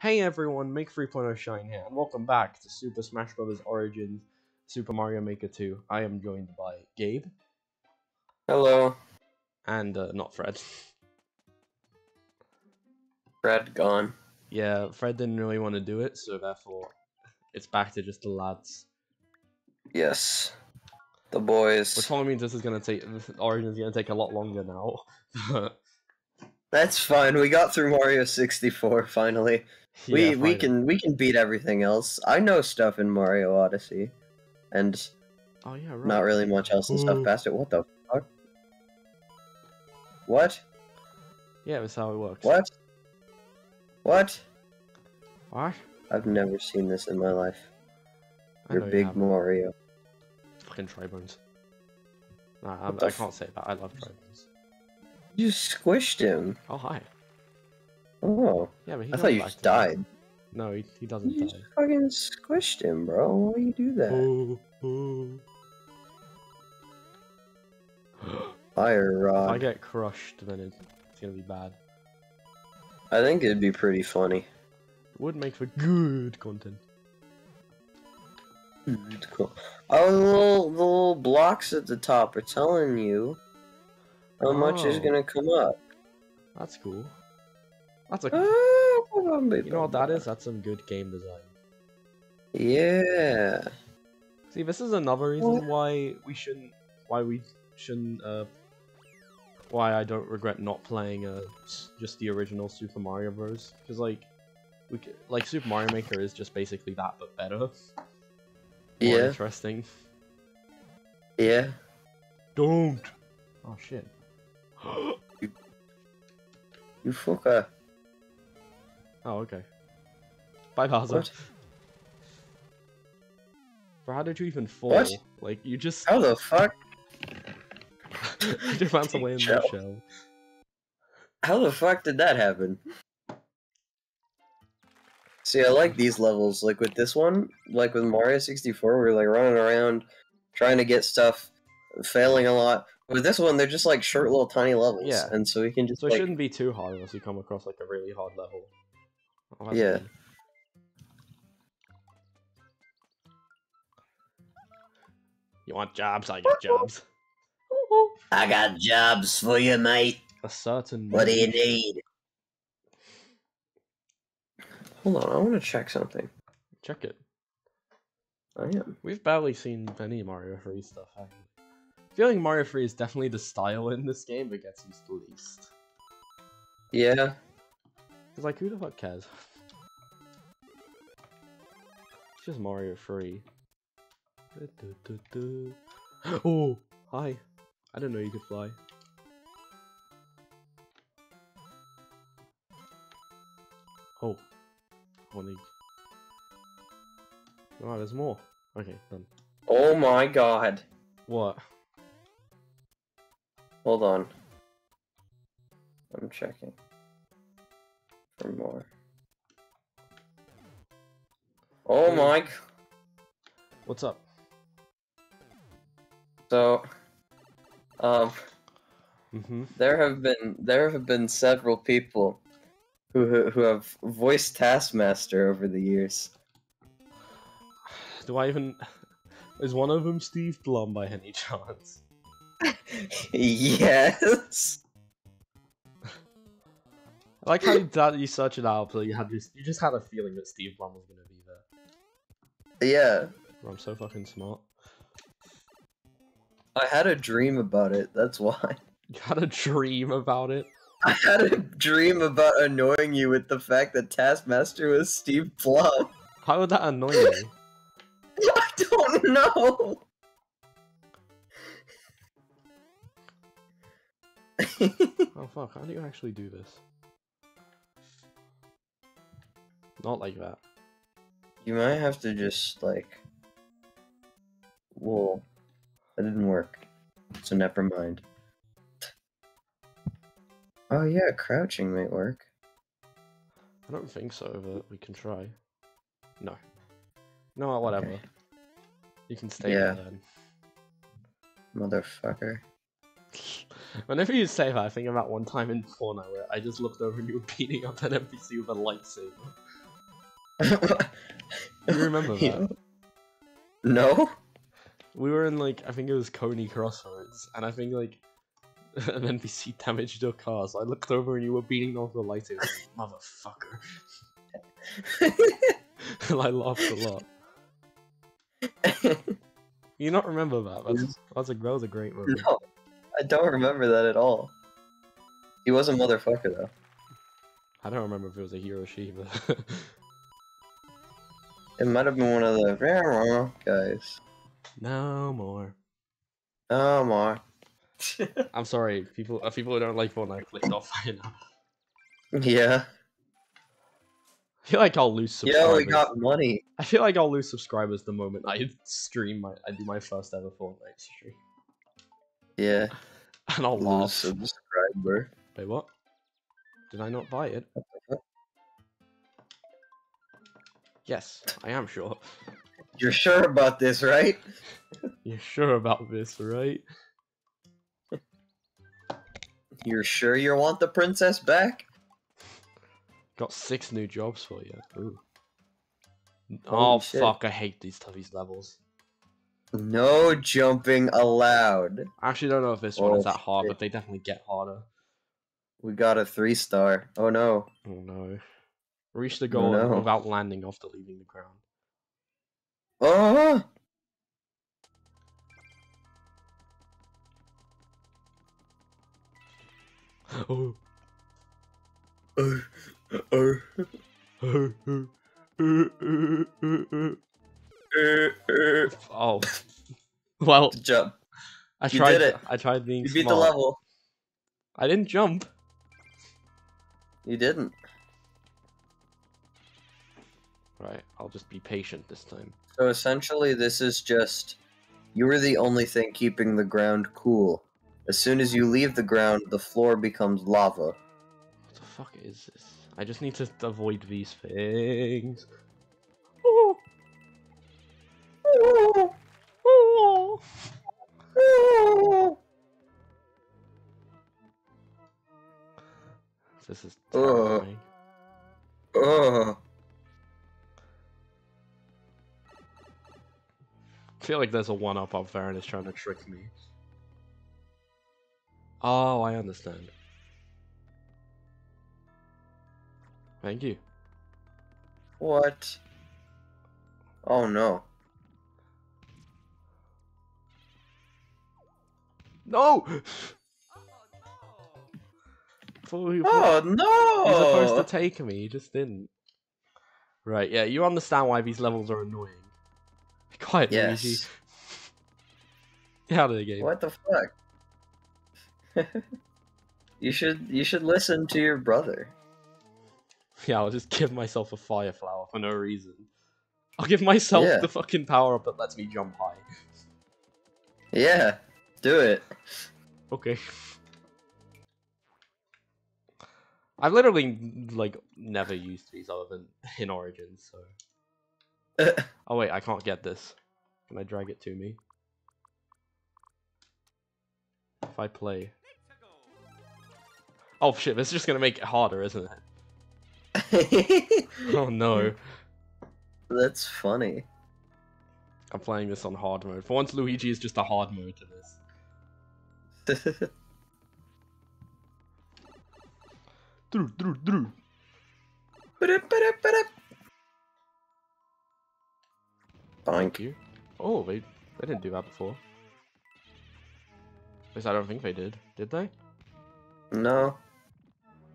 Hey everyone, Make 3.0 Shine here, and welcome back to Super Smash Bros. Origins Super Mario Maker 2. I am joined by Gabe, Hello, and uh, not Fred. Fred gone. yeah, Fred didn't really want to do it, so therefore it's back to just the lads. Yes, the boys. Which probably means this is gonna take Origins is gonna take a lot longer now. That's fine. We got through Mario 64 finally. We yeah, we can we can beat everything else. I know stuff in Mario Odyssey, and Oh yeah, right. not really much else and Ooh. stuff hmm. past it. What the fuck? What? Yeah, that's how it works. What? What? What? I've never seen this in my life. I You're know you big. Mario. Fucking Dry Bones. Nah, I, What the can't say that. I love Dry Bones. You squished him. Oh hi. Oh, Yeah, but he I thought you just died. No, he, he doesn't You die. just fucking squished him, bro. Why do you do that? Oh, oh. Fire if I get crushed, then it's gonna be bad. I think it'd be pretty funny. It would make for good content. Cool. Oh, the little, the little blocks at the top are telling you how much is Oh. gonna come up. That's cool. That's a. You You know what that is? That's some good game design. Yeah. See, this is another reason why we shouldn't. Why we shouldn't. Uh. Why I don't regret not playing uh just the original Super Mario Bros. Because like, we c- like Super Mario Maker is just basically that but better. More Yeah. interesting. Yeah. Don't. Oh shit. you, You fucker. Oh, okay. Bye, Bowser. Bro, how did you even fall? What? Like, you just... How the fuck? you just some away in the Shell. How the fuck did that happen? See, I like these levels. Like with this one, like with Mario 64, we're like running around trying to get stuff, failing a lot. With this one, they're just like short little tiny levels. Yeah. And so we can just So it like, shouldn't be too hard unless you come across, like, a really hard level. Yeah. You want jobs? I get jobs. I got jobs for you, mate. A certain... What do you need? Hold on, I want to check something. Check it. I am. We've barely seen any Mario 3 stuff, we? Feeling Mario 3 is definitely the style in this game that gets used the least. Yeah. Cause like, who the fuck cares? It's just Mario 3. Oh, hi. I didn't know you could fly. Oh. Wanna... Oh, there's more. Okay, done. Oh my god. What? Hold on. I'm checking for more. Oh Hmm. my. What's up? So, um, Mm-hmm. there have been there have been several people who who- who have voiced Taskmaster over the years. Do I even... Is one of them Steve Blum by any chance? yes. I like how you, that you search it out, but you had just you just had a feeling that Steve Blum was gonna be there. Yeah. I'm so fucking smart. I had a dream about it. That's why. You had a dream about it. I had a dream about annoying you with the fact that Taskmaster was Steve Blum. How would that annoy you? I don't know. oh fuck, how do you actually do this? Not like that. you might have to just like. Well, that didn't work. So never mind. Oh yeah, crouching might work. I don't think so, but we can try. No. No, whatever. Okay. You can stay Yeah. there then. Motherfucker. Whenever you say that, I think about one time in Fortnite where I just looked over and you were beating up an NPC with a lightsaber. You remember that? No. We were in like I think it was Coney Crossroads, and I think like an NPC damaged your car. So I looked over and you were beating off the light. Like, Motherfucker! and I laughed a lot. You not remember that? That's, that's a that was a great movie. no, I don't remember that at all. He was a motherfucker though. I don't remember if it was a he or a she, but It might have been one of the guys. no more. Oh my. I'm sorry, people. Uh, people who don't like Fortnite clicked off right now. yeah. I feel like I'll lose subscribers. Yeah, we got money. I feel like I'll lose subscribers the moment I stream my I do my first ever Fortnite stream, Yeah. and I'll Lose laugh. subscriber. Wait, what? Did I not buy it? Yes, I am sure. You're sure about this, right? You're sure about this, right? You're sure you want the princess back? Got six new jobs for you. Ooh. Holy oh shit. fuck! I hate these these levels. No jumping allowed. I actually don't know if this one is Oh, that hard, shit. but they definitely get harder. We got a three star. Oh no. Oh no! Reach the goal no. without landing after leaving the ground. Oh! Oh. Oh. Oh. oh. Well, Jump. I You tried. did it. I tried being You beat smart. the level. I didn't jump. You didn't. Right. I'll just be patient this time. So essentially, this is just you were the only thing keeping the ground cool. As soon as you leave the ground, the floor becomes lava. What the fuck is this? I just need to avoid these things. Oh. Oh. This is terrifying. Feel like there's a one up up there and it's trying to trick me. Oh, I understand. Thank you. what? Oh no. No! Oh no! He's supposed to take me, he just didn't. Right, yeah, you understand why these levels are annoying. Quiet, Luigi. Get out of the game. What the fuck? you should you should listen to your brother. Yeah, I'll just give myself a fire flower for no reason. I'll give myself Yeah. the fucking power up that lets me jump high. Yeah, do it. Okay. I've literally like never used these other than in Origins, so. Oh wait, I can't get this. Can I drag it to me? If I play. Oh shit, this is just gonna make it harder, isn't it? Oh no. That's funny. I'm playing this on hard mode. For once, Luigi is just a hard mode to this. Drew, Drew, Drew. Thank you. Oh, they they didn't do that before. At least I don't think they did. Did they? No.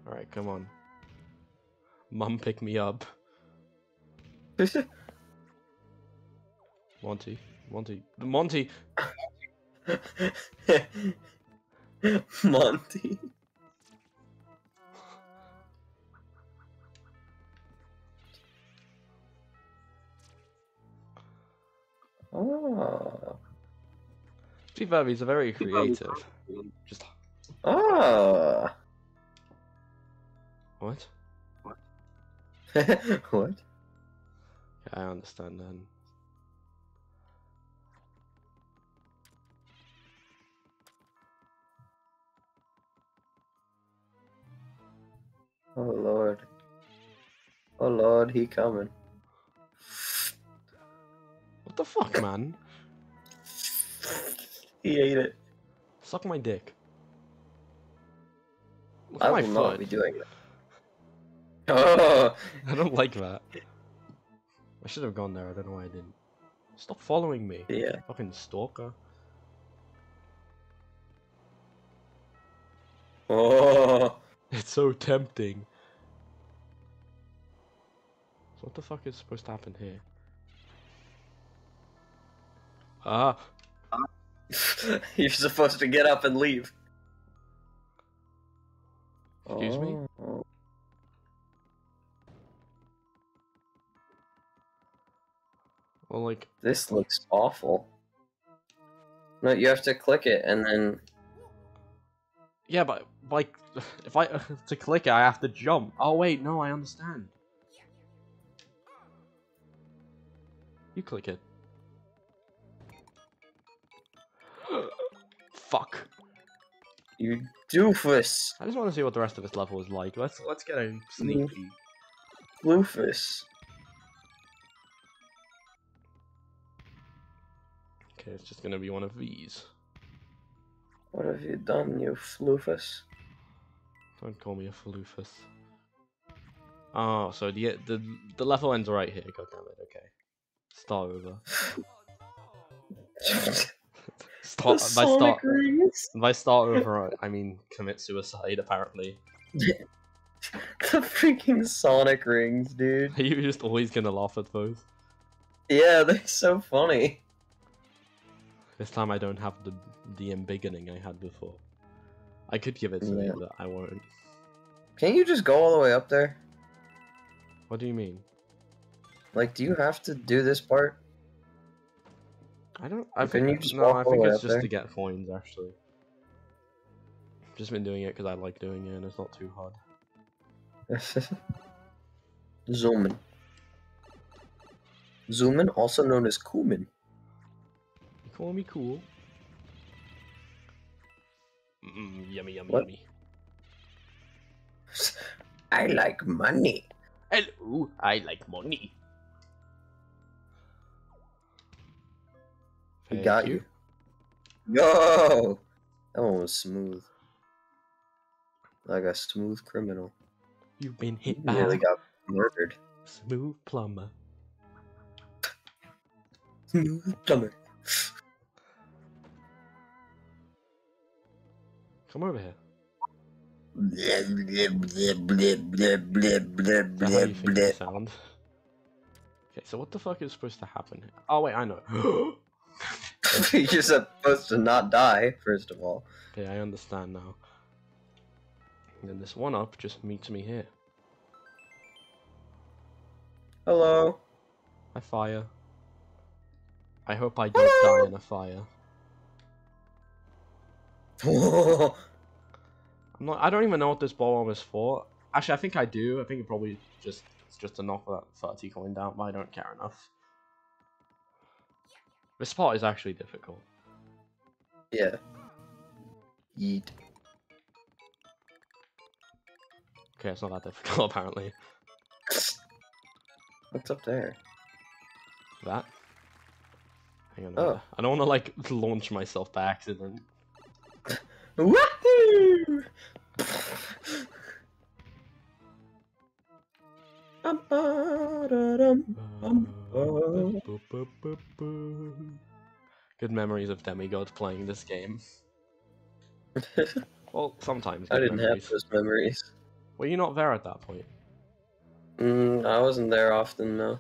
Alright, come on. Mum, pick me up. Monty. Monty. Monty! Monty. Oh. To be fair, he's a very creative. Just. Oh. What? what? Yeah, I understand then. Oh lord. Oh lord, he coming. What the fuck, man? he ate it. Suck my dick. Look I at my will not be doing that. Oh, I don't like that. I should have gone there. I don't know why I didn't. Stop following me. yeah. Fucking stalker. Oh, It's so tempting. So what the fuck is supposed to happen here? Ah, you're supposed to get up and leave. Excuse me? Well, like, This looks awful. No, you have to click it and then. yeah, but like, if I to click it, I have to jump. Oh wait, no, I understand. You click it. Fuck. You doofus. I just want to see what the rest of this level is like. Let's let's get a sneak Mhm. peek. Floofus. Okay, it's just gonna be one of these. What have you done, you floofus? Don't call me a faloofus. Oh, so the the the level ends right here. God damn it. Okay, start over. Start the by Sonic start rings. by start over. I mean commit suicide. Apparently, The freaking Sonic rings, dude. are you just always gonna laugh at those? Yeah, they're so funny. This time I don't have the the embiggening I had before. I could give it to Yeah. you, but I won't. Can't you just go all the way up there? What do you mean? Like, do you have to do this part? I don't. I think you just no. I think it's just there? to get coins. Actually, just been doing it because I like doing it, and it's not too hard. Zoomin. Zoomin, also known as Kumin. You call me cool. Mm, yummy, yummy, What? yummy. I like money. Hello, I like money. He Thank got you. Yo! That one was smooth. Like a smooth criminal. You've been He hit by nearly a got murdered. smooth plumber. Smooth plumber. Come over here. Bleh, bleh, bleh, bleh, bleh, bleh, Is you bleh, think bleh, you sound? Okay, so what the fuck is supposed to happen here? Oh wait, I know. You're supposed to not die, first of all. okay, I understand now. And then this one up just meets me here. Hello. I fire. I hope I don't die in a fire. I'm not. I don't even know what this bomb is for. Actually, I think I do. I think it probably just it's just to knock that 30 coin down, but I don't care enough. This part is actually difficult. yeah. Yeet. Okay, it's not that difficult apparently. What's up there? That. Hang on. Oh. minute. I don't want to like launch myself by accident. Wahoo! Ba-ba-da-dum. Um, Good memories of Demigod playing this game. Well, sometimes. I didn't memories. have those memories. Were you not there at that point? Mm, I wasn't there often, though.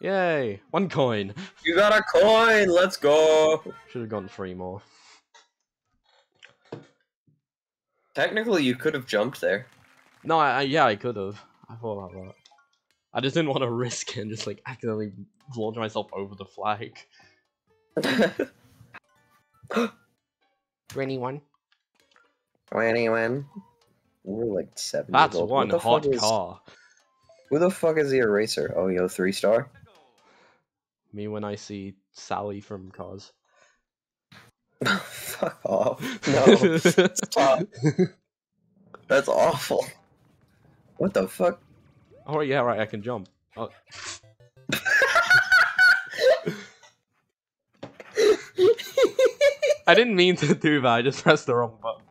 Yay! One coin! You got a coin! Let's go! Should have gone three more. Technically, you could have jumped there. No, I, I yeah, I could have. I thought about that. I just didn't want to risk it and just like accidentally launch myself over the flag. Anyone? Oh, Anyone? We're like seven. That's years old. one hot fuck is- car. Who the fuck is the eraser? Oh, yo, three star. Me when I see Sally from Cars. fuck off. No. Stop. That's awful. What the fuck? Oh yeah, right. I can jump. Oh, I didn't mean to do that. I just pressed the wrong button.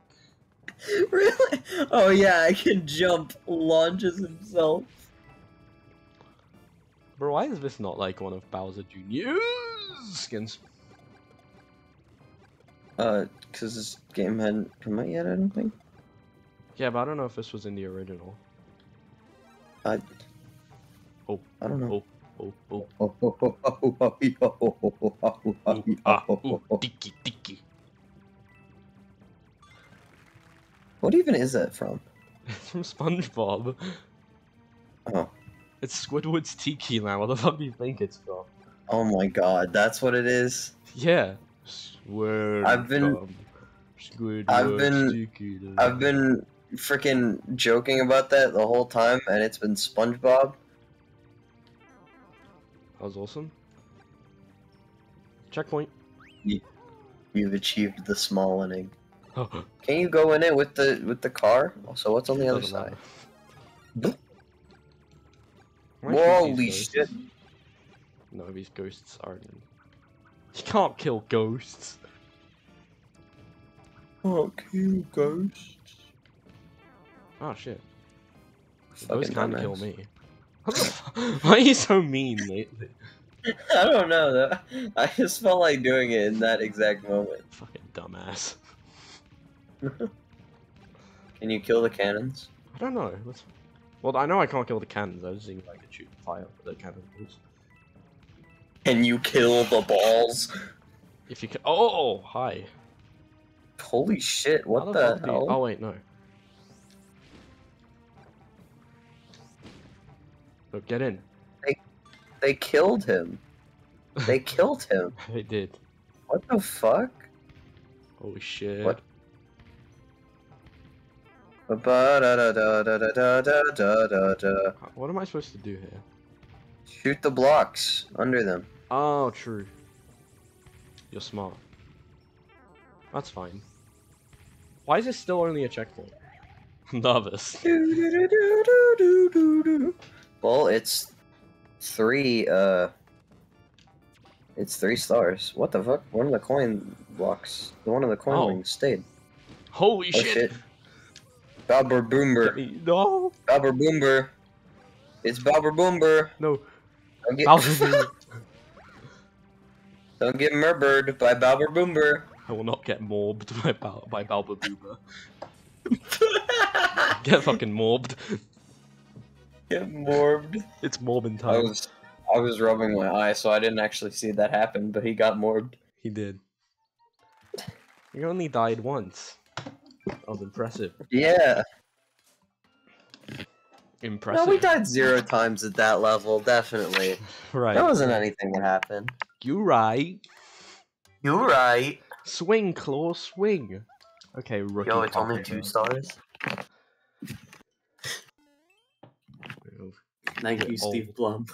really? Oh yeah, I can jump. Launches himself. Bro, why is this not like one of Bowser Jr.'s skins? Uh, because this game hadn't come out yet. I don't think. Yeah, but I don't know if this was in the original. I. Oh. I don't know. Oh, oh, Oh, oh, oh, oh, oh, oh, oh, oh, ooh, ooh, tiki, tiki. What even is that from? It's from SpongeBob. Oh. It's Squidward's Tiki Land. What the fuck do you think it's from? Oh my god, that's what it is. Yeah. Squidward. I've been- Squidward's been- Tiki Land. I've been freaking joking about that the whole time, and it's been SpongeBob. That was awesome. Checkpoint. You've achieved the small inning. Can you go in it with the with the car? So what's on the other side? matter. Holy these ghosts? shit! No, these ghosts aren't. in- You can't kill ghosts. Fuck you, ghosts. Oh shit. Those Fucking can't kill me. Why are you so mean lately? I don't know. Though. I just felt like doing it in that exact moment. Fucking dumbass. Can you kill the cannons? I don't know. Let's... Well, I know I can't kill the cannons. I was thinking I could shoot fire at the cannons. Can you kill the balls? If you can. Oh, hi. Holy shit! What the you- hell? Oh wait, no. Get in. They, they killed him. They killed him. they did. What the fuck? Holy shit. What? What am I supposed to do here? Shoot the blocks under them. Oh, true. You're smart. That's fine. Why is this still only a checkpoint? Nervous. Well, it's three. Uh, it's three stars. What the fuck? One of the coin blocks. The one of the coin Oh. wings stayed. Holy Oh shit! shit! Bobber Boomber. No! Bobber Boomber. It's Bobber Boomber. No! Don't get, don't get murdered by Bobber Boomber. I will not get mobbed by by Balba. Get fucking mobbed. Get morbed. It's mobbing I time. was, I was rubbing my eye, so I didn't actually see that happen. But he got morbed. He did. You only died once. That was impressive. Yeah. Impressive. No, we died zero times at that level. Definitely. Right. That wasn't anything that happened. You right. You're right. Swing, claw, swing. Okay, rookie. Yo, it's only two stars. Thank you, Steve Blum.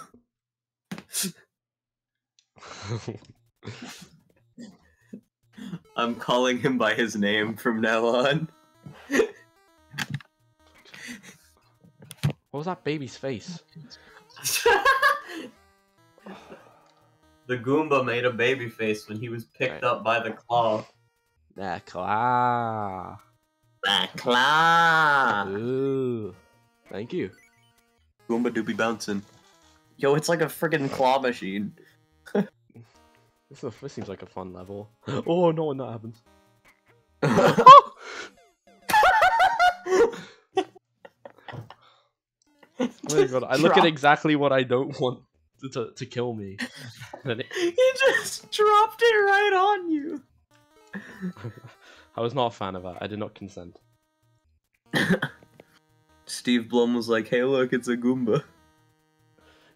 I'm calling him by his name from now on. what was that baby's face? the Goomba made a baby face when he was picked Right. up by the claw. Ah, claw. The claw. Ooh. Thank you. Goomba do be bouncing. Yo, it's like a friggin' claw machine. This, is- this seems like a fun level. Oh no, when that happens. Oh my god, I look at exactly what I don't want to, to, to kill me. And it- he just dropped it right on you. I was not a fan of that. I did not consent. Steve Blum was like, "Hey, look, it's a Goomba."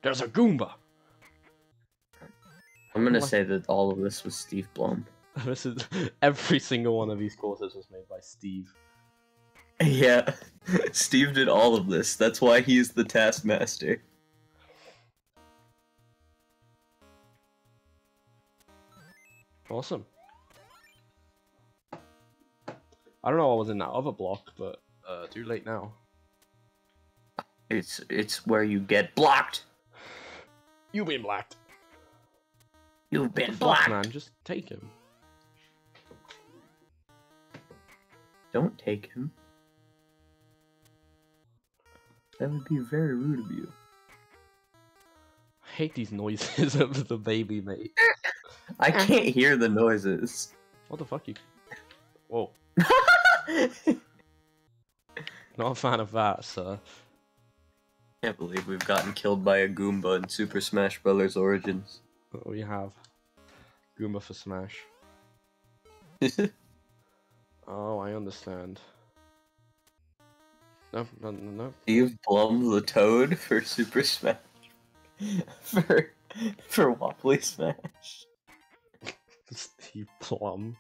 There's a Goomba! I'm gonna say that all of this was Steve Blum. This is every single one of these courses was made by Steve. Yeah, Steve did all of this. That's why he's the taskmaster. Awesome. I don't know what was in that other block, but uh, too late now. It's it's where you get blocked. You've been blocked. You've been Fuck, blocked. man, just take him. Don't take him. That would be very rude of you. I hate these noises of the baby mate. I can't hear the noises. What the fuck you? Whoa, not a fan of that, sir. Can't believe we've gotten killed by a Goomba in Super Smash Bros. Origins. What do we have? Goomba for Smash. Oh, I understand. No, no, no, no. Steve Blum the Toad for Super Smash. for for Wobbly Smash. Steve Plum.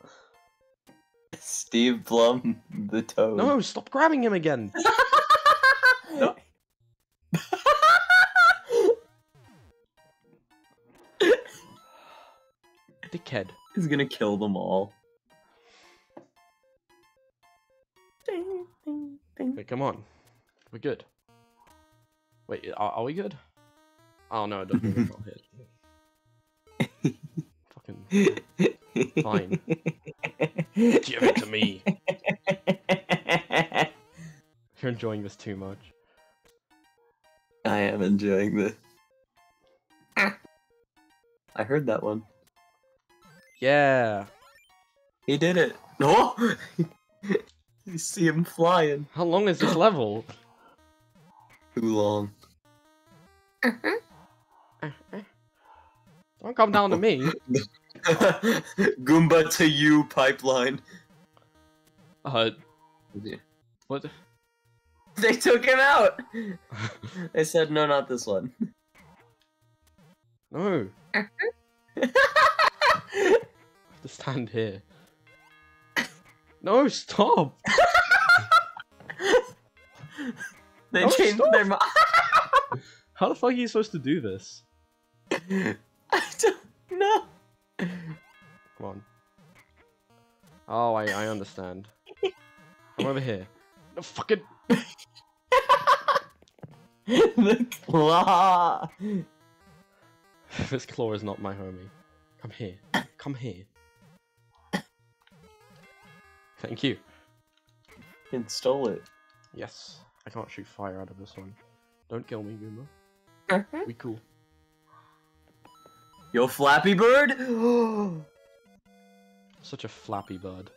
Steve Blum the Toad. No, stop grabbing him again. No. Dickhead. He's gonna kill them all. Wait, come on. We're good. Wait, are, are we good? Oh no, it doesn't look hit. Fucking Fine. give it to me. You're enjoying this too much. I am enjoying this. I heard that one. Yeah. He did it. No. Oh! you see him flying. How long is this level? Too long. Uh-huh. Uh-huh. Don't come down to me. Goomba to you pipeline. Uh, what? They took him out. They said no, not this one. no. I uh-huh. Have to stand here. No, stop! they Oh, changed stop. their mind. How the fuck are you supposed to do this? I don't know. Come on. Oh, I, I understand. I'm over here. No, fucking. the claw. this claw is not my homie. Come here. Come here. Thank you. Install it. Yes. I can't shoot fire out of this one. Don't kill me, Goomba. Mm-hmm. We cool. Yo, Flappy Bird. Such a flappy bird.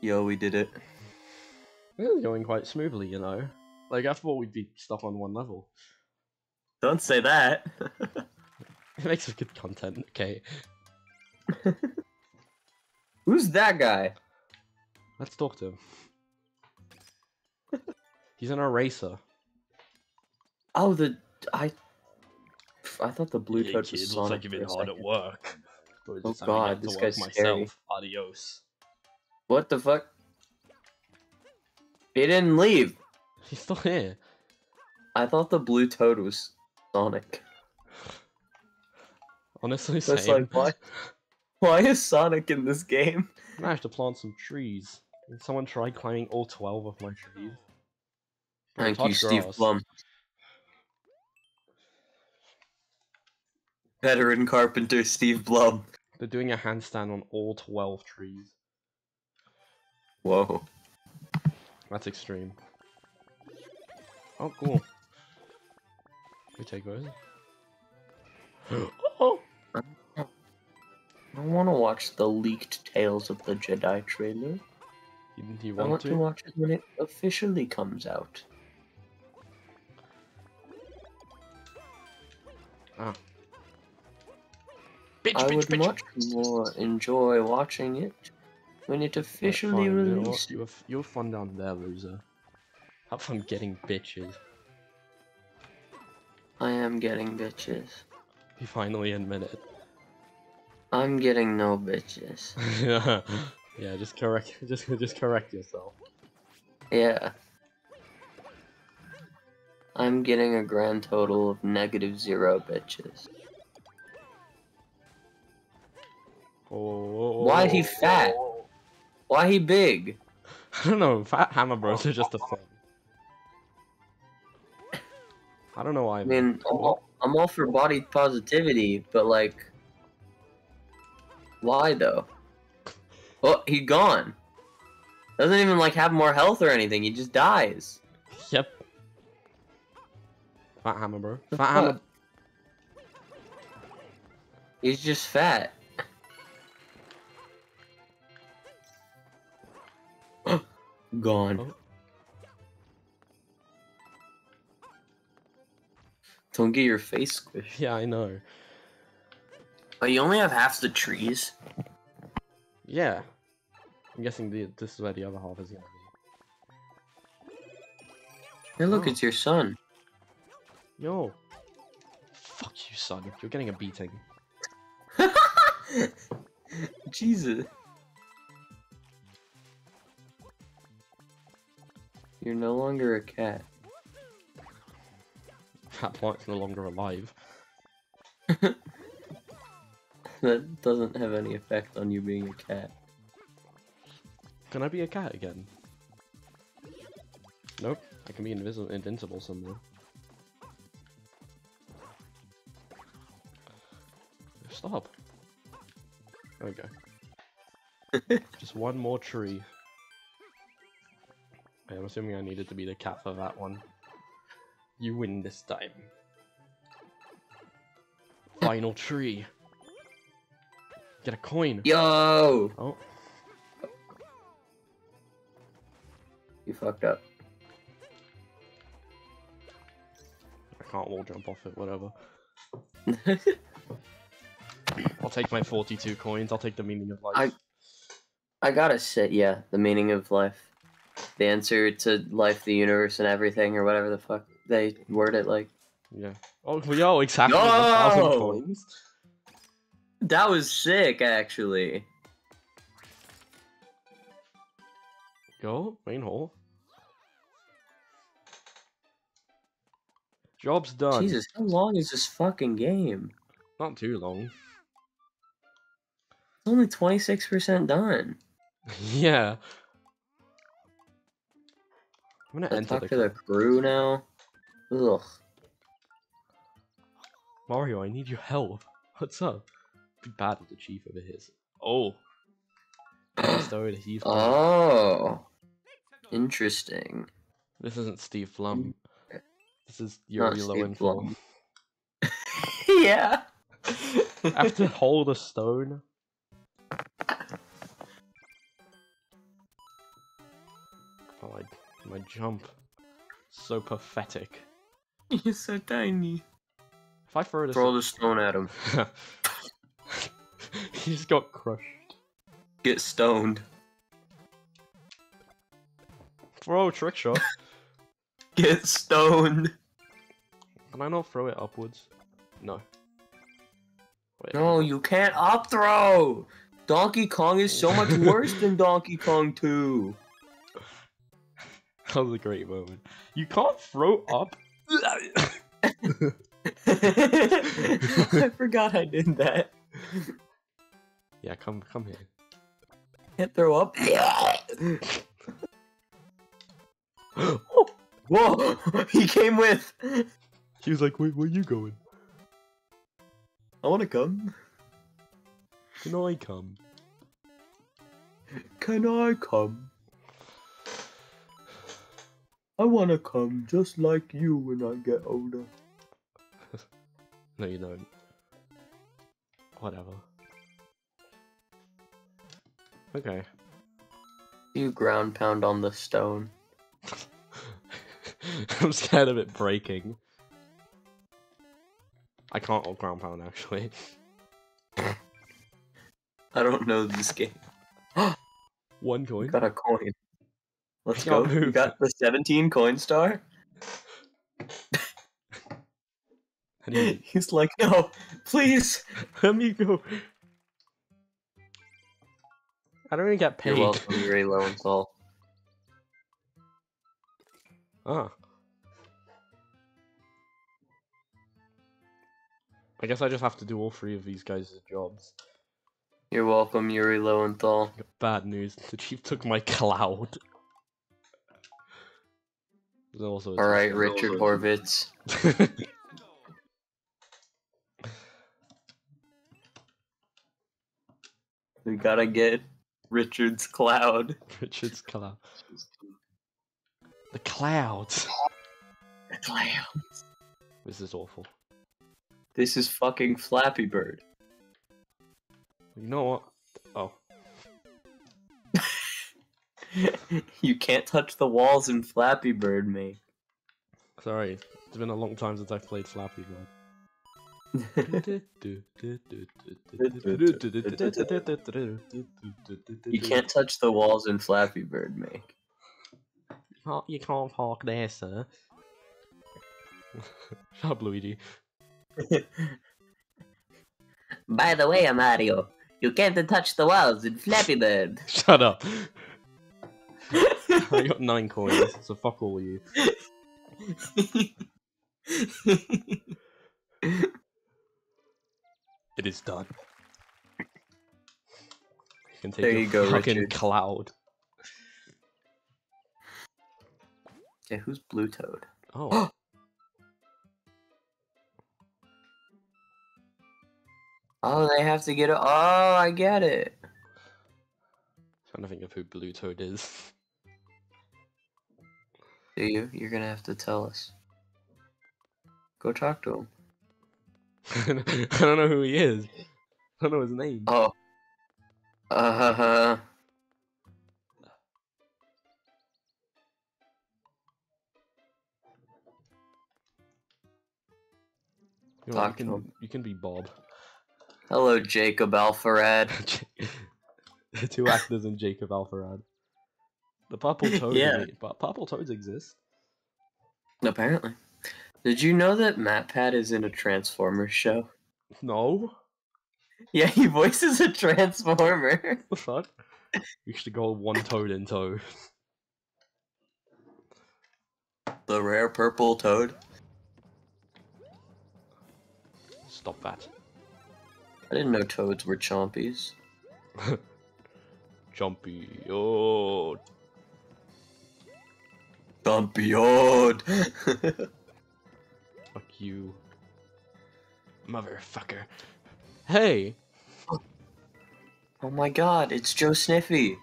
Yo, we did it. This is going quite smoothly, you know. Like, I thought we'd be stuck on one level. Don't say that. It makes for good content, okay. Who's that guy? Let's talk to him. He's an eraser. Oh, the I. I thought the blue Hey, toad kid, was looks Sonic like you've been for a hard at work. Oh time God, this work guy's scary. Adios. What the fuck? He didn't leave. He's still here. I thought the blue toad was Sonic. Honestly, So it's same. like, why? Why is Sonic in this game? I have to plant some trees. Can someone try climbing all 12 of my trees? Thank you, touch Steve grass. Blum. Veteran carpenter Steve Blum. They're doing a handstand on all 12 trees. Whoa. That's extreme. Oh, cool. We take those. oh! I want to watch the leaked Tales of the Jedi trailer. You, you I want want to to? watch it when it officially comes out. Ah. Bitch, I bitch, would bitch. much more enjoy watching it when it officially know releases. You have, you have fun down there, loser. Have fun getting bitches. I am getting bitches. He finally admitted it. I'm getting no bitches. yeah, yeah. Just correct. Just, just correct yourself. Yeah. I'm getting a grand total of negative zero bitches. Oh, oh, oh Why he oh, fat? Why he big? I don't know. Fat Hammer Bros are just a thing. I don't know why. I mean, I'm all, I'm all for body positivity, but like, why though? Oh, he gone. Doesn't even like have more health or anything. He just dies. Yep. Fat hammer, bro. Fat hammer. He's just fat. Gone. Oh. Don't get your face squished. Yeah, I know. Oh, you only have half the trees. Yeah. I'm guessing the, this is where the other half is gonna be. Hey, look, Oh. it's your son. No. Fuck you, son. You're getting a beating. Jesus. You're no longer a cat. That plant's no longer alive. That doesn't have any effect on you being a cat. Can I be a cat again? Nope. I can be invisible, invincible somehow. Stop. There we go. Just one more tree. I'm assuming I needed to be the cat for that one. You win this time. Final tree. Get a coin. Yo! Oh, You fucked up. I can't wall jump off it, whatever. I'll take my 42 coins, I'll take the meaning of life. I- I gotta say, yeah, the meaning of life. The answer to life, the universe, and everything, or whatever the fuck they word it like. Yeah. Oh, yo, exactly 1,000 coins. That was sick, actually. Go, main hole. Job's done. Jesus, how long is this fucking game? Not too long. It's only 26% done. yeah. I'm gonna enter talk the, to the crew now. Ugh. Mario, I need your help. What's up? Big bad with the chief over here. Oh. Stone, he's Oh. Interesting. This isn't Steve Flum. This is Not Yuri Steve Lowenthal. Yeah. I have to hold a stone. Oh, my, my jump. So pathetic. You're so tiny. If I throw this... Throw the stone at him. he just got crushed. Get stoned. Throw trick shot. Get stoned. Can I not throw it upwards? No. Wait, No, you can't up throw. Donkey Kong is so much worse than Donkey Kong 2. That was a great moment. You can't throw up. I forgot I did that. Yeah, come come here. Can't throw up. oh, Whoa! He came with. he was like, "Wait, where you going? I want to come. Can I come?" Can I come? I want to come just like you when I get older. No, you don't. Whatever. Okay. You ground pound on the stone. I'm scared of it breaking. I can't all ground pound actually. I don't know this game. One coin. got a coin. Let's go. You move. got the 17 coin star? He's like, no, please. let me go. I don't even get You're paid. welcome, Yuri Lowenthal. Ah. I guess I just have to do all three of these guys' jobs. You're welcome, Yuri Lowenthal. Bad news. The chief took my cloud. Also Alright, teacher. Richard Horvitz. We gotta get Richard's cloud. Richard's cloud. The clouds. The clouds. This is awful. This is fucking Flappy Bird. You know what? Oh, you can't touch the walls in Flappy Bird, mate. sorry. It's been a long time since I've played Flappy Bird. you can't touch the walls in Flappy Bird, mate. can't, you can't park there, sir. Shut up, Luigi. By the way, Mario, you can't touch the walls in Flappy Bird. Shut up. I got nine coins, so fuck all of you. It is done. You can take There you go, fucking Richard. cloud. okay, who's Blue Toad? Oh, Oh, they have to get it. Oh, I get it. trying to think of who Blue Toad is. Do you? You're gonna have to tell us. Go talk to him. I don't know who he is. I don't know his name. Oh. Uh huh. You, know, you can you can be Bob. Hello, Jacob Alfarad. the two actors in Jacob Alfarad. The purple toad. Yeah. but purple toads exist. Apparently. Did you know that MatPat is in a Transformers show? No, Yeah, he voices a Transformer. the fuck. We should go one toad in tow. The rare purple toad. Stop that. I didn't know toads were chompies. Champion! fuck you, motherfucker. Hey, oh my god, it's Joe Sniffy.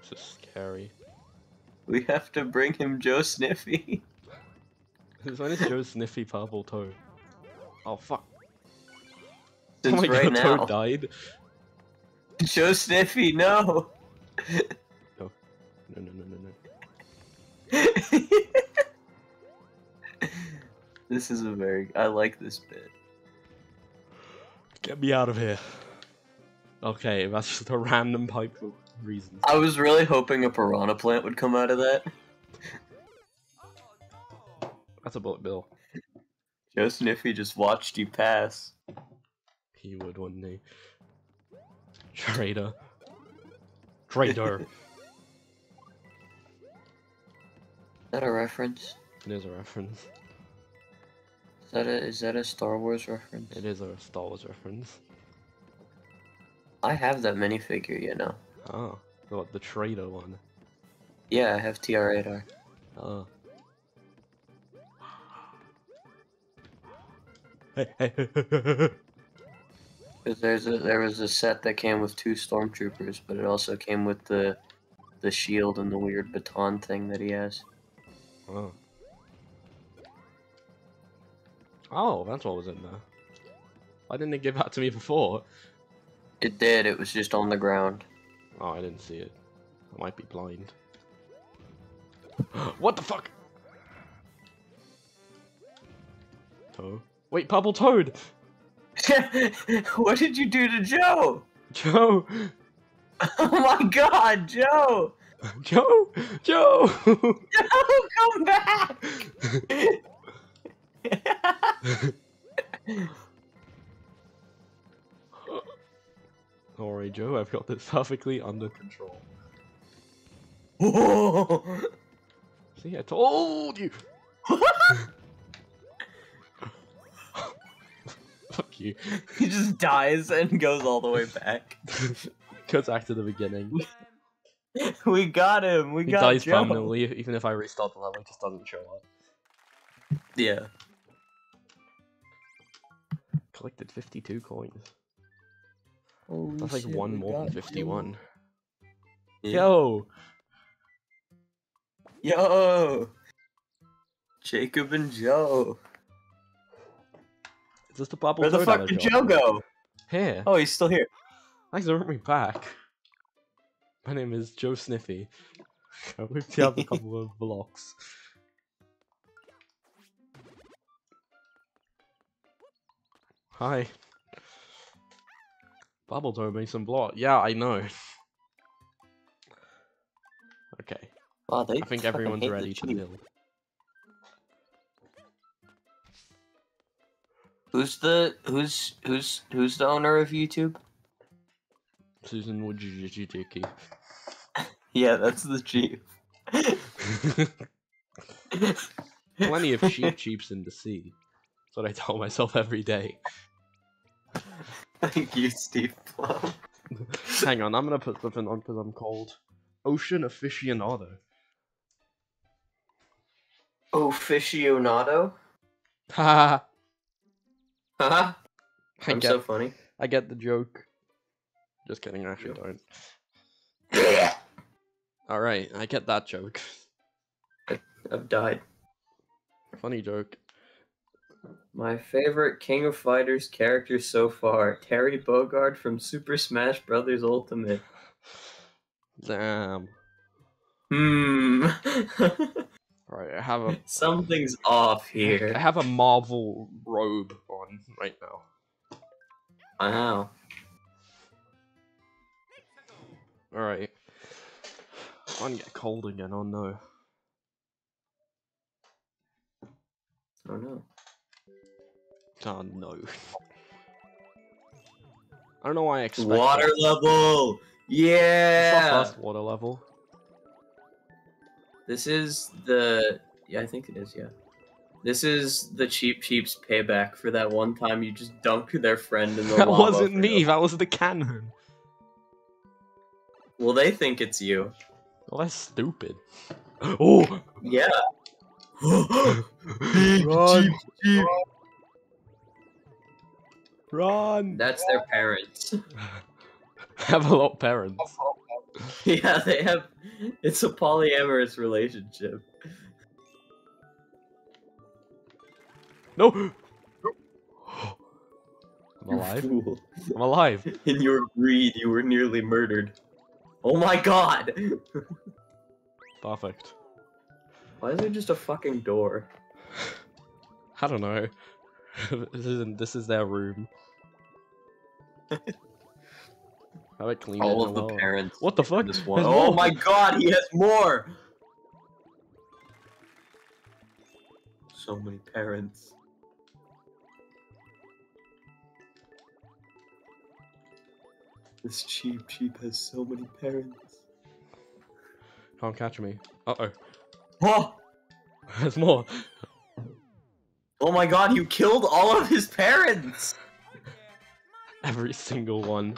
this is scary. We have to bring him Joe Sniffy. This one is Joe Sniffy Purple Toad. Oh fuck! Since oh my right god, now. Toad died. Joe Sniffy, no! No, no, no, no, no. this is a very. I like this bit. Get me out of here. Okay, that's just a random pipe for reasons. I was really hoping a piranha plant would come out of that. That's a bullet bill. Joe Sniffy just watched you pass. He would, wouldn't he? Traitor. Traitor. Is that a reference? it is a reference. Is that a is that a Star Wars reference? It is a Star Wars reference. I have that minifigure, you know. Oh, what, the traitor one. Yeah, I have TR-8R. Hey, hey, hey, hey, hey, hey. Cause there's a there was a set that came with two stormtroopers, but it also came with the the shield and the weird baton thing that he has. Oh. Oh, that's what was in there. Why didn't it give that to me before? It did. It was just on the ground. Oh, I didn't see it. I might be blind. what the fuck? Toad? Wait, Purple Toad! what did you do to Joe? Joe! Oh my God, Joe! Joe! Joe! Joe, come back! Don't Joe, I've got this perfectly under control. See, I told you! Fuck you. he just dies and goes all the way back. Goes back to the beginning. We got him. We He got him. He dies Joe. permanently, even if I restart the level, he just doesn't show up. Yeah. Collected 52 coins. Holy That's like shit, one more than 51. Yeah. Yo! Yo! Jacob and Joe. Is this the bubble Where the fuck did job? Joe go? Here. Oh, he's still here. Thanks for bringing me back. My name is Joe Sniffy. I whipped you up a couple of blocks. Hi. Bubble Toad made some block. Yeah, I know. okay. Wow, they I think everyone's ready to build. Who's the who's who's who's the owner of YouTube? Susan Wojcicki. Yeah, that's the chief. Plenty of Cheep Cheeps in the sea. That's what I tell myself every day. Thank you, Steve Blum. Hang on, I'm gonna put something on because I'm cold. Ocean aficionado. Aficionado? Ha! Haha. I I'm get, so funny. I get the joke. Just kidding, I actually don't. Alright, I get that joke. I've died. Funny joke. My favorite King of Fighters character so far, Terry Bogard from Super Smash Bros. Ultimate. Damn. Hmm. Alright, I have a Something's off here. I have a Marvel robe on right now. Wow. Alright. I'm gonna get cold again, oh no. Oh no. Oh no. I don't know why I expect Water level! It's Yeah! not water level. This is the. Yeah, I think it is, yeah. This is the Cheep Cheep's payback for that one time you just dunked their friend in the That lava wasn't me, that was the cannon. Well, they think it's you. Well, that's stupid. Oh! Yeah. Run! Run! That's their parents. have a lot of parents. yeah, they have. It's a polyamorous relationship. No! I'm alive. fool. I'm alive. In your greed, you were nearly murdered. Oh my god! Perfect. Why is there just a fucking door? I don't know. this isn't. This is their room. How I clean All of the parents. What the fuck? This one. Oh my god, he has more! So many parents. This Cheep Cheep has so many parents. Can't catch me. Uh oh. Oh! There's more. Oh my god, you killed all of his parents! Every single one.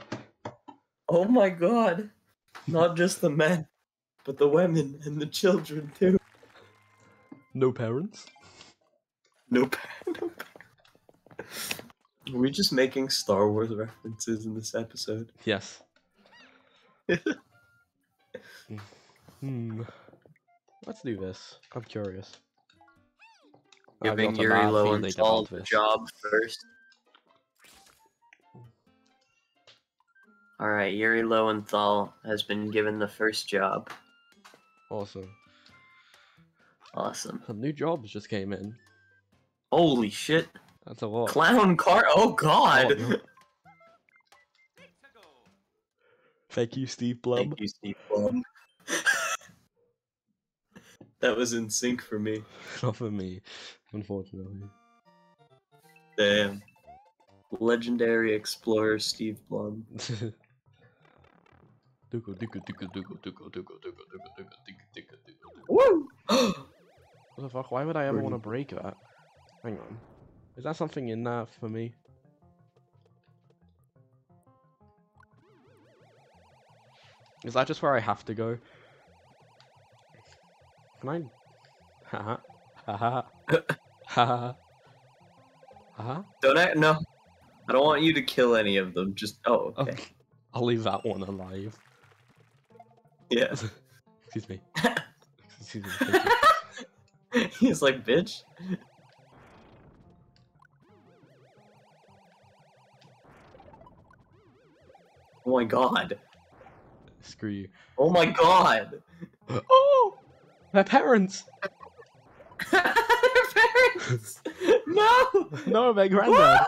Oh my god. Not just the men, but the women and the children too. No parents. No pa- no pa- Are we just making Star Wars references in this episode? Yes. hmm. Let's do this. I'm curious. I've Giving a Yuri bad feeling Lowenthal the job first. Alright, Yuri Lowenthal has been given the first job. Awesome. Awesome. Some new jobs just came in. Holy shit. That's a lot. Clown car. Oh god. Oh, no. Thank you, Steve Blum. Thank you, Steve Blum. that was in sync for me. Not for me, unfortunately. Damn. Legendary explorer Steve Blum. Woo! What the fuck? Why would I ever want to break that? Hang on. Is that something in there for me? Is that just where I have to go? Can I? Haha. Haha. Haha. Haha. Don't act. No. I don't want you to kill any of them. Just oh. Okay. I'll leave that one alive. Yeah. Excuse me. Excuse me. He's like, bitch. Oh my god. Screw you. Oh my god. Oh! Their parents! Their parents. No. No, their granddad!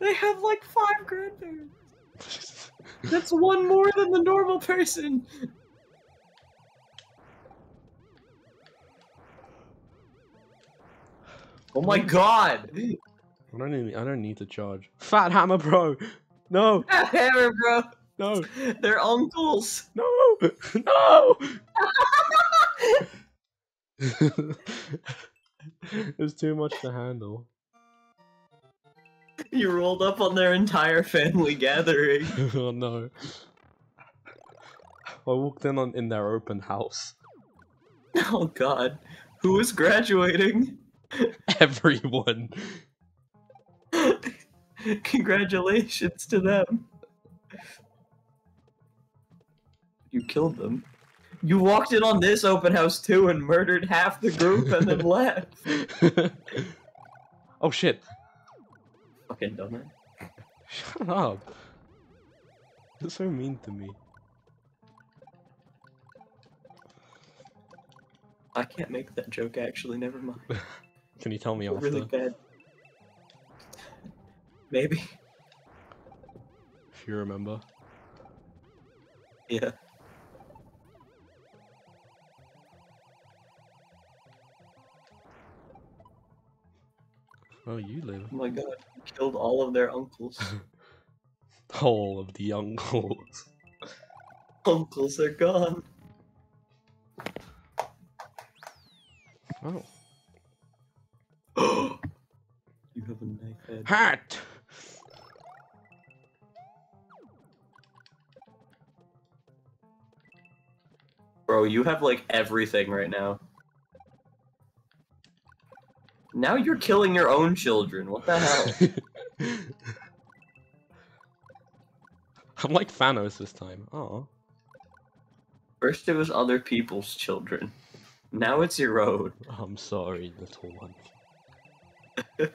they have like five grandparents. That's one more than the normal person. Oh my god! I don't need. I don't need to charge. Fat Hammer Bro. No, Fat Hammer, bro. no, They're uncles. no, no. it was too much to handle. You rolled up on their entire family gathering. oh no. I walked in on in their open house. Oh god. Who is graduating? Everyone. Congratulations to them. You killed them. You walked in on this open house too and murdered half the group and then left. oh shit. Fucking dumbass. Shut up. You're so mean to me. I can't make that joke actually, never mind. Can you tell me after? really bad. Maybe. If you remember. Yeah. Oh, you live. Oh my god. Killed all of their uncles. All of the uncles. uncles are gone. Oh. you have a knife head. Hat! Bro, you have like everything right now. Now you're killing your own children. What the hell? I'm like Thanos this time. Oh. First it was other people's children. Now it's your own. I'm sorry, little one.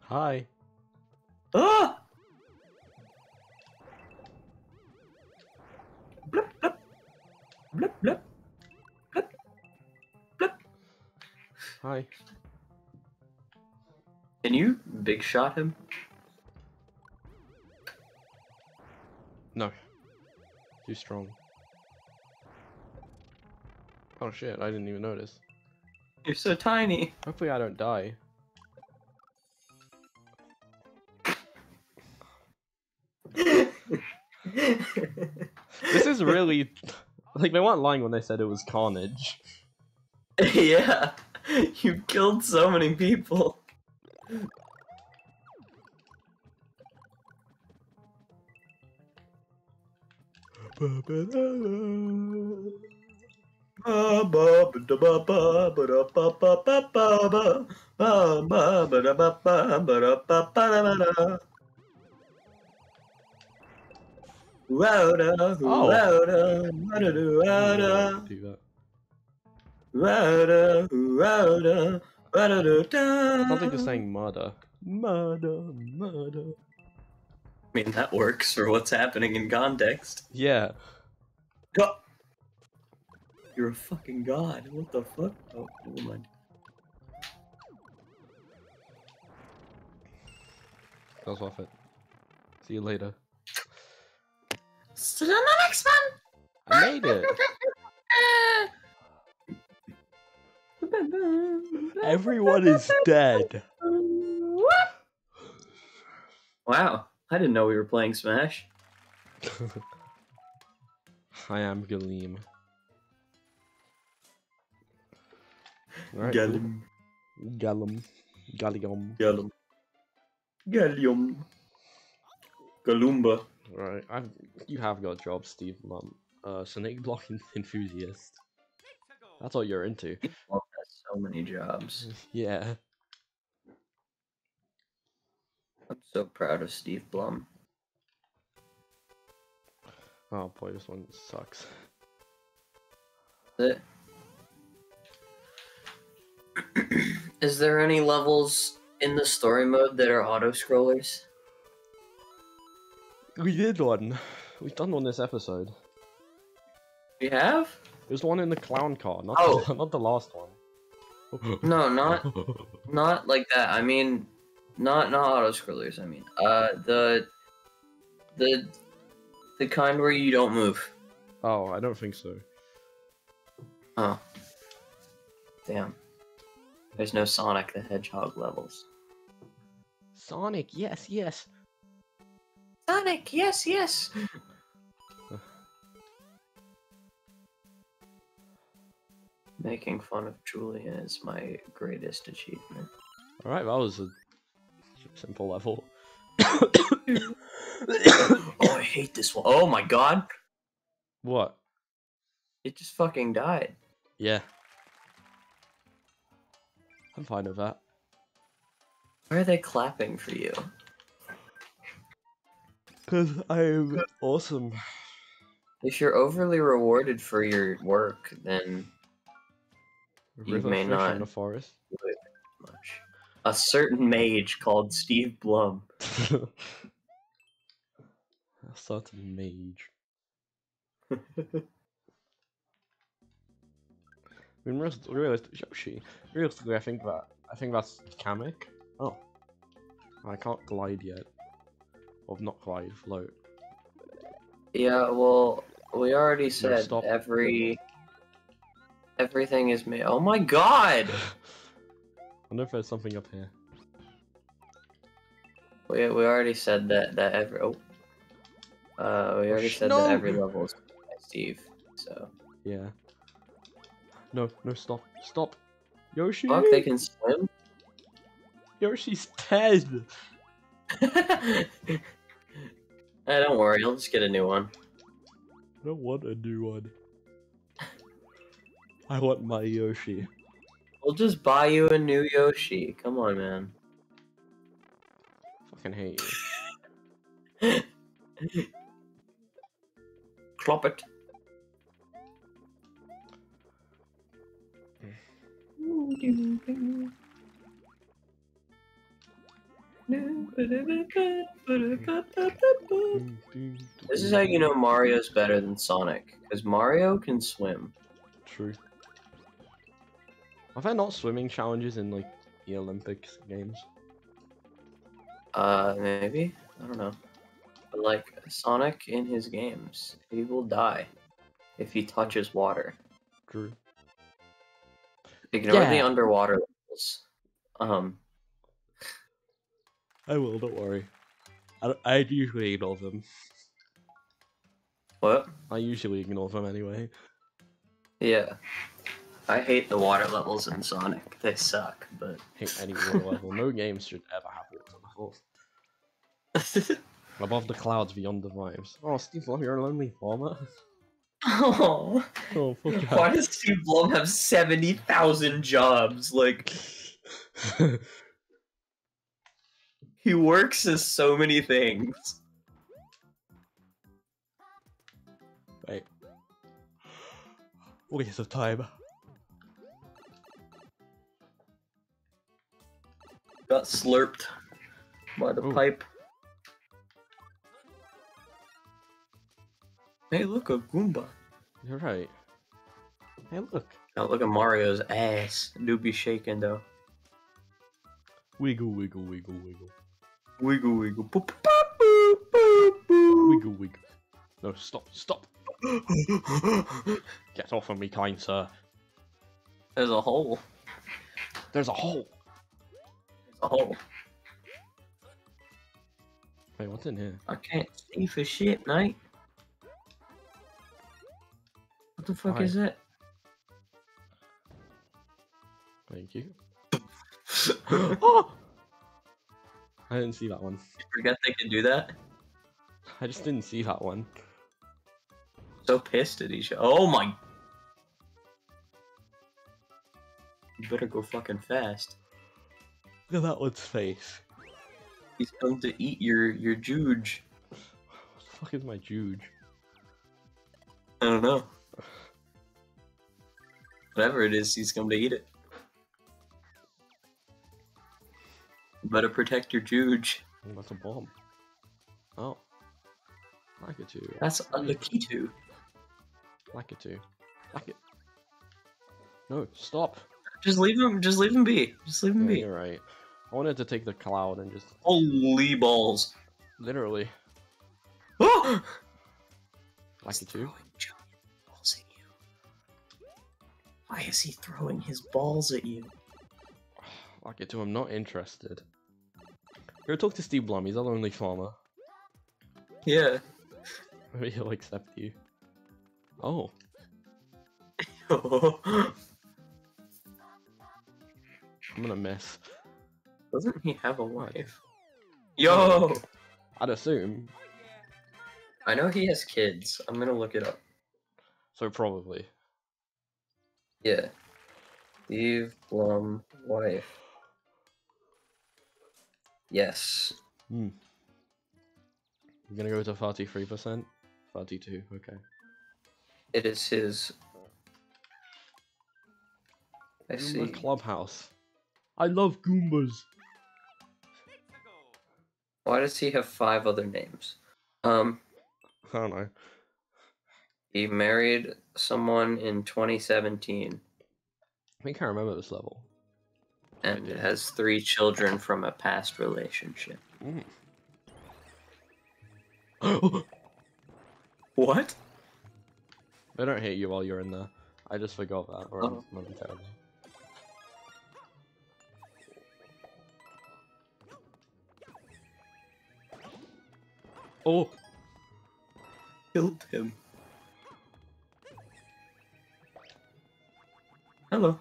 Hi. Ah! Hi. Can you big shot him? No. Too strong. Oh shit, I didn't even notice. You're so tiny. Hopefully I don't die. This is really... Like, they weren't lying when they said it was carnage. yeah. You killed so many people. Do that. Something just saying murder. Murder, murder. I mean, that works for what's happening in context. Yeah. Go- You're a fucking god. What the fuck? Oh, never mind. That was worth it. See you later. See you in the next one! I made it! Everyone is dead. Wow, I didn't know we were playing Smash. I am Galeem. Alright. Gallum. Gallum. Gallium. Gallum. Gallium. Galumba. Right. I've you have got a job, Steve Blum. Uh snake block en- enthusiast. That's what you're into. So many jobs. Yeah. I'm so proud of Steve Blum. Oh boy, this one sucks. Is there any levels in the story mode that are auto scrollers? We did one. We've done one this episode. We have? There's one in the clown car, not Oh. the, not the last one. No, not not like that. I mean, not not auto scrollers. I mean, uh, the the the kind where you don't move. oh, I don't think so. Oh, damn. There's no Sonic the Hedgehog levels. Sonic, yes, yes. Sonic, yes, yes. Making fun of Julian is my greatest achievement. Alright, that was a simple level. oh, I hate this one. Oh my god, what? it just fucking died. Yeah. I'm fine with that. Why are they clapping for you? Because I'm awesome. If you're overly rewarded for your work, then You River may not. in the forest. much. A certain mage called Steve Blum. A certain mage. I mean, realis- realis- Yoshi. Realistically, I think that I think that's Kamek. Oh, I can't glide yet. Or not glide, float. Yeah, well, we already said stop. every everything is made. Oh my god! I wonder if there's something up here. We we already said that that every oh, uh, we already said that every no! level is Steve. So Yeah. No, no, stop, stop. Yoshi. fuck, they can swim. Yoshi's dead. Eh, don't worry, I'll just get a new one. I don't want a new one. I want my Yoshi. We'll just buy you a new Yoshi. Come on, man. Fucking hate you. Clop it. This is how you know Mario's better than Sonic, because Mario can swim. True. Are there not swimming challenges in like the Olympics games? Uh, maybe? I don't know. But like, Sonic in his games, he will die if he touches water. True. Ignore the Yeah. underwater levels. Um, I will. Don't worry. I don't- I usually ignore them. what? I usually ignore them anyway. Yeah. I hate the water levels in Sonic. They suck, but. Hate any water level. No games should ever have water levels. Above the clouds, beyond the vibes. Oh, Steve Blum, you're a lonely farmer. oh, Oh, fuck why does Steve Blum have 70,000 jobs? Like, he works as so many things. Wait. Waste of time. Got slurped by the Ooh. pipe. Hey, look, a Goomba. You're right. Hey, look. Now look at Mario's ass. Do be shaking though. Wiggle, wiggle, wiggle, wiggle. Wiggle, wiggle. Boop, boop, boop, boop, boop. Wiggle, wiggle. No, stop, stop. Get off of me, kind sir. There's a hole. There's a hole. A. Wait, what's in here? I can't see for shit, mate. What the fuck Why? is it? Thank you. oh! I didn't see that one. Forget they can do that. I just didn't see that one. So pissed at each other. Oh my. You better go fucking fast. Look at that one's face. He's come to eat your your juge. What the fuck is my Juge? I don't know. Whatever it is, he's come to eat it. You better protect your juge. That's a bomb. Oh. Like it too. That's unlucky too. Like it too. Like it. No, stop. Just leave him. Just leave him be. Just leave him Yeah, be. you're right. I wanted to take the cloud and just Holy balls! literally Oh! like it too. balls at you. Why is he throwing his balls at you? Like it too. I'm not interested. Go talk to Steve Blum. He's a lonely farmer. Yeah. Maybe he'll accept you. Oh, I'm gonna miss. Doesn't he have a wife? Yo! I'd assume. I know he has kids. I'm gonna look it up. So probably. Yeah. Steve Blum wife. Yes. Hmm. You're gonna go to forty-three percent. 32, okay. It is his. I Goomba see. Clubhouse. I love Goombas. Why does he have five other names? Um, I don't know. he married someone in 2017 I can't remember this level. and did. has three children from a past relationship. Mm. What? they don't hit you while you're in there. I just forgot that or Oh. momentarily. Oh! Killed him. Hello.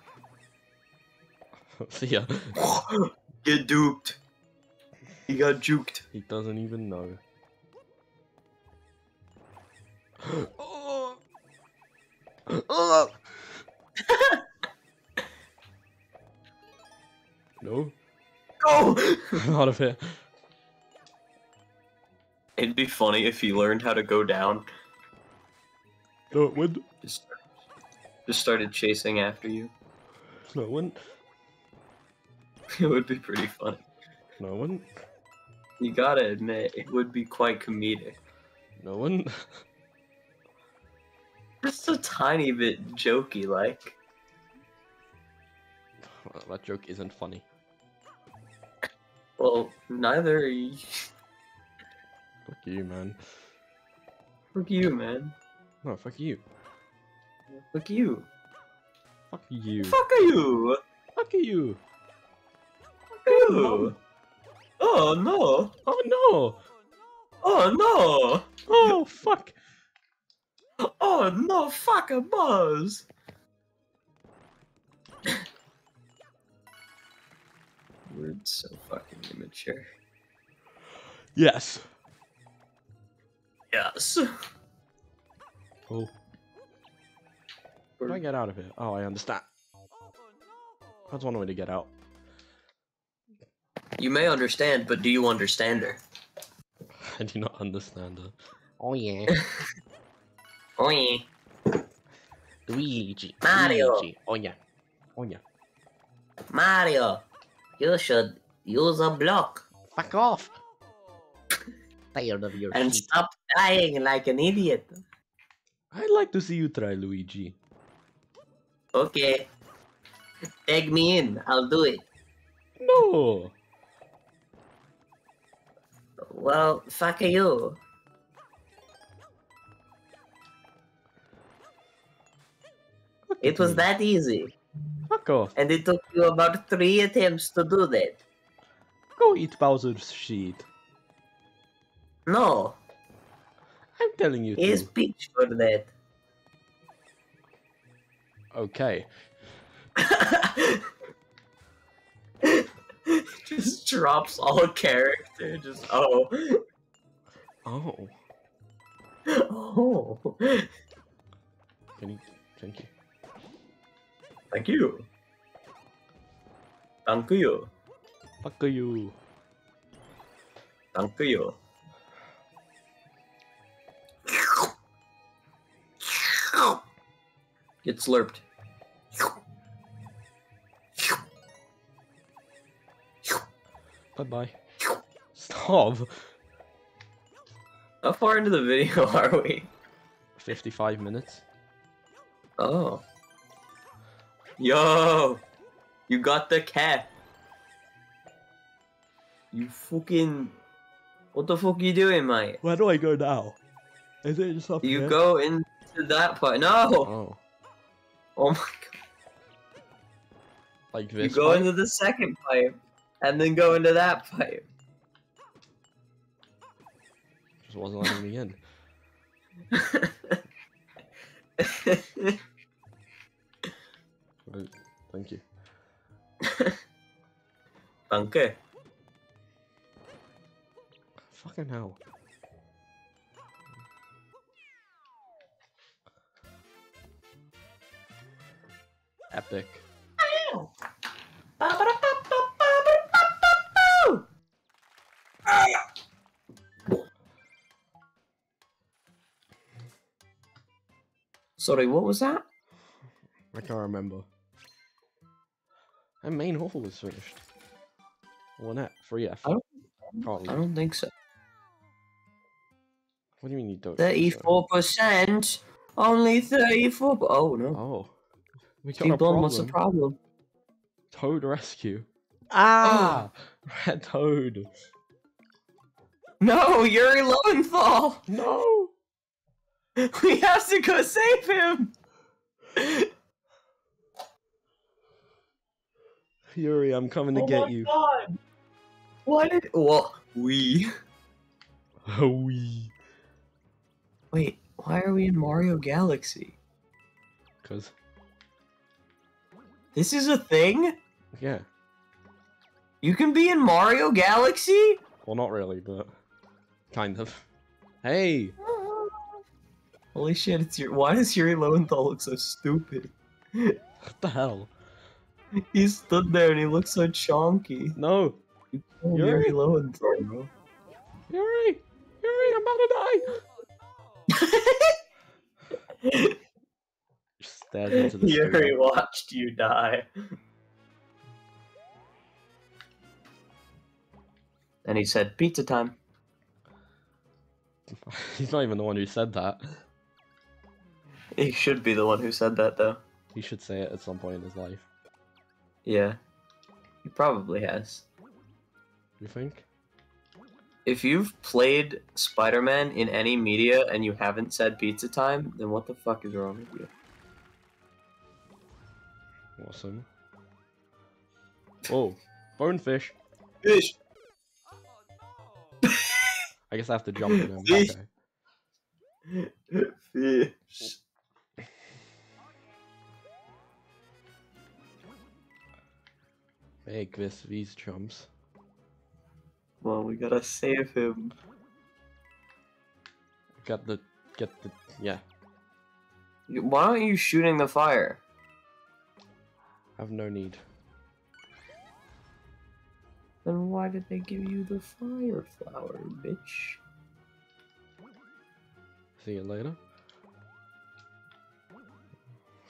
See ya. Get duped. He got juked. He doesn't even know. oh! Oh! no? Go! Out of here. It'd be funny if he learned how to go down. No, it wouldn't. Just, just started chasing after you. No, it wouldn't. It would be pretty funny. No, it wouldn't. You gotta admit, it would be quite comedic. No, it wouldn't. Just a tiny bit jokey, like. Well, that joke isn't funny. Well, neither are you. Fuck you, man. Fuck you, man. No, fuck you. Fuck you. Fuck you. Fuck you. Fuck you. Fuck you. Oh no. Oh no! Oh no. Oh fuck! Oh no. Fuck a buzz. We're so fucking immature. Yes. Yes. Oh. How do I get out of here? Oh, I understand. That's one way to get out. You may understand, but do you understand her? I do not understand her. Oh yeah. Oh yeah. Luigi. Mario. Luigi. Oh yeah. Oh yeah. Mario, you should use a block Fuck off! Tired of your and shit. stop dying like an idiot. I'd like to see you try, Luigi. Okay. Tag me in. I'll do it. No! Well, fuck you. Look It was me. that easy. Fuck off. And it took you about three attempts to do that. Go eat Bowser's shit. No, I'm telling you he's to. Peach for that. Okay. just drops all character. Just oh. Oh. Oh. Can you... Thank you. Thank you. Thank you. Fuck you. Danke you. Get slurped. Bye bye. Stop. How far into the video are we? 55 minutes. Oh. Yo! You got the cat. You fucking. What the fuck are you doing, mate? Where do I go now? Is it just up You here? go into that part. No! Oh, Oh my god. like this. You go pipe? into the second pipe, and then go into that pipe. Just wasn't letting me in. Right, Thank you. Danke. Fucking hell. Epic. Sorry, what was that? I can't remember. And main hall was finished. One at 3F. I don't- Can't I don't think so. What do you mean you don't? Thirty-four percent. Only thirty-four. Oh no. Oh. We got Team a Blonde, what's the problem. problem? Toad rescue. Ah! Red Toad. No, Yuri Lowenthal. No! We have to go save him. Yuri, I'm coming to Oh get my you. God. What did? What? We. Oh, we. Wait. Why are we in Mario Galaxy? Cause, This is a thing. yeah. You can be in Mario Galaxy. Well, not really, but kind of. Hey! Holy shit! It's your. Why does Yuri Lowenthal look so stupid? What the hell? He stood there and he looked so chonky. No! Oh, Yuri? Yuri Lowenthal, bro. Yuri! Yuri, I'm about to die! Stared into the Yuri watched you die. And he said, "Pizza time." He's not even the one who said that. He should be the one who said that, though. He should say it at some point in his life. Yeah, he probably has. You think? If you've played Spider-Man in any media and you haven't said "pizza time," then what the fuck is wrong with you? Awesome. Oh, bonefish. Fish. I guess I have to jump in him. Fish. Okay. Fish. Make this these chumps. Well, we gotta save him. Get the get the yeah. Why aren't you shooting the fire? I have no need. Then why did they give you the fire flower, bitch? See you later.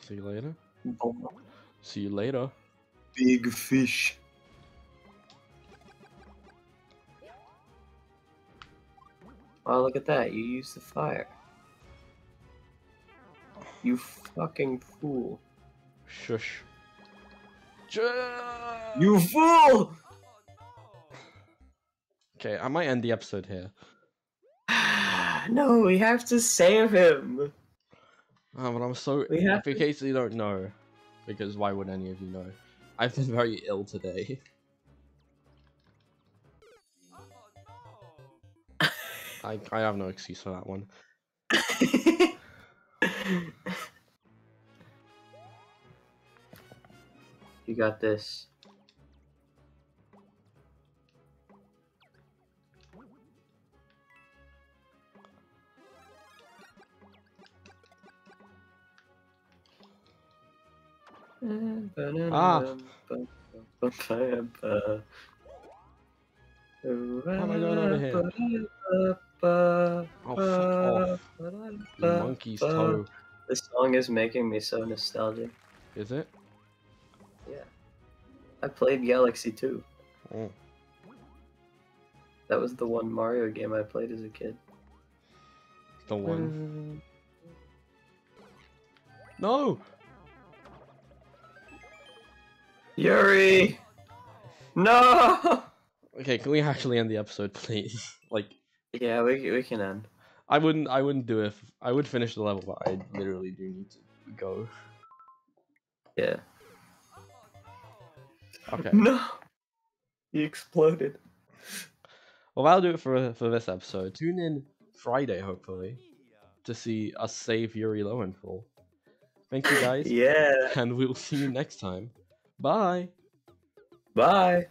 See you later. See you later. Big fish. Oh, look at that. You used the fire. You fucking fool. Shush. You fool! Oh, okay, I might end the episode here. no, we have to save him. Oh, but I'm so. We have in case you don't know, because why would any of you know? I've been very ill today. I I have no excuse for that one. you got this. Ah. How am I going over here? Oh, fuck off. You monkey's toe. This song is making me so nostalgic. Is it? Yeah. I played Galaxy 2. Oh. That was the one Mario game I played as a kid. The one. No! Yuri! No! Okay, can we actually end the episode, please? like, Yeah, we, we can end. I wouldn't. I wouldn't do it. If, I would finish the level, but I literally do need to go. Yeah. Okay. No! He exploded. Well, that'll do it for for this episode. Tune in Friday, hopefully, to see us save Yuri Lowenthal. Thank you guys, Yeah. and we'll see you next time. Bye. Bye.